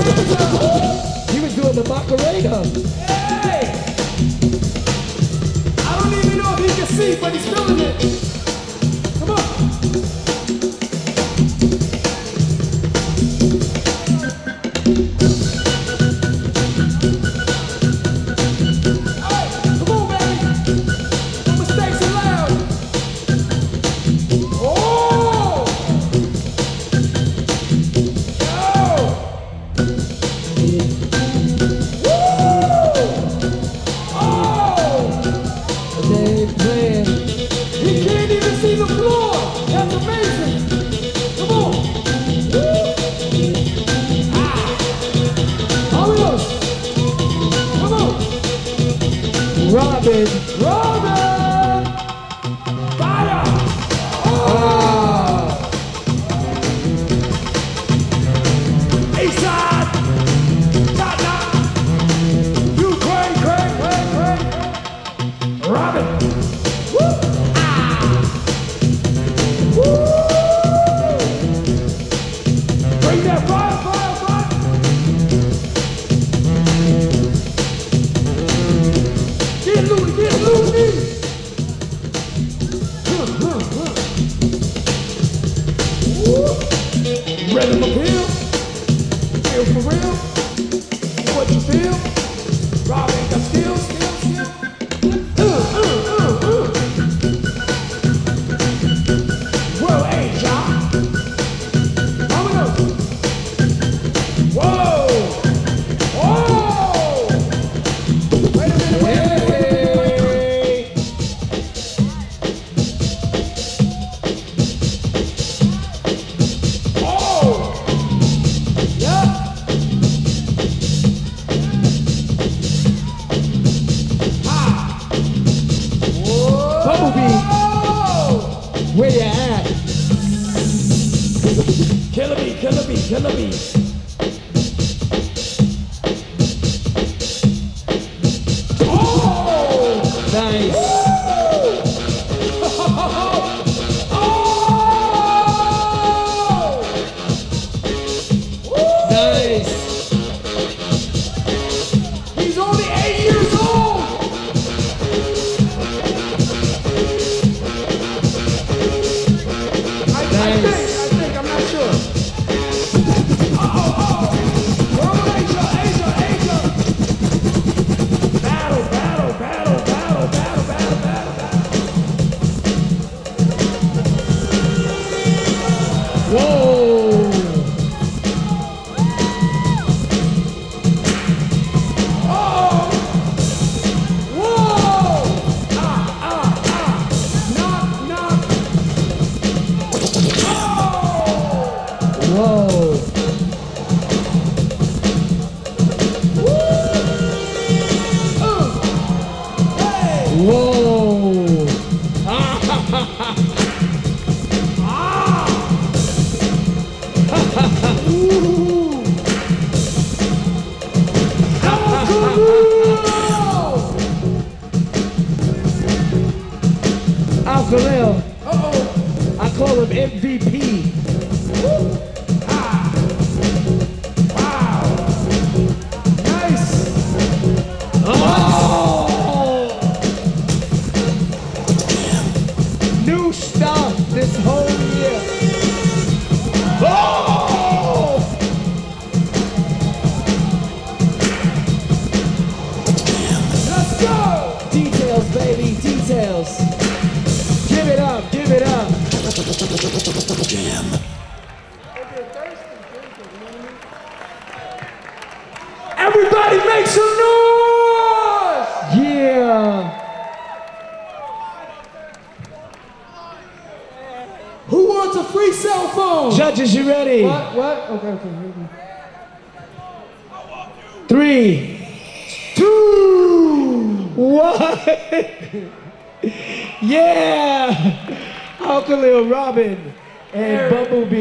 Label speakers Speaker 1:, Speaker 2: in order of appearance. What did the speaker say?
Speaker 1: He was doing the Macarena. Hey! I don't even know if he can see, but he's feeling it. David Roman. Fire! Oh! Eastside, dot dot. You crank, crank, crank, crank. Robin. Rhythm
Speaker 2: appeal. Feel for real.
Speaker 1: Killer bee, killer bee, killer bee. Battle,
Speaker 2: Khalil.
Speaker 1: Uh-oh!
Speaker 2: I call him MVP.
Speaker 1: Ah! Wow! Nice!
Speaker 2: Oh! New stuff this whole year.
Speaker 1: Everybody make some noise!
Speaker 2: Yeah.
Speaker 1: Who wants a free cell phone?
Speaker 2: Judges, you ready?
Speaker 1: What? What? Okay, okay. here we go.
Speaker 2: Three,
Speaker 1: Two!
Speaker 2: one. yeah. Alkolil, Robin, and Bumblebee.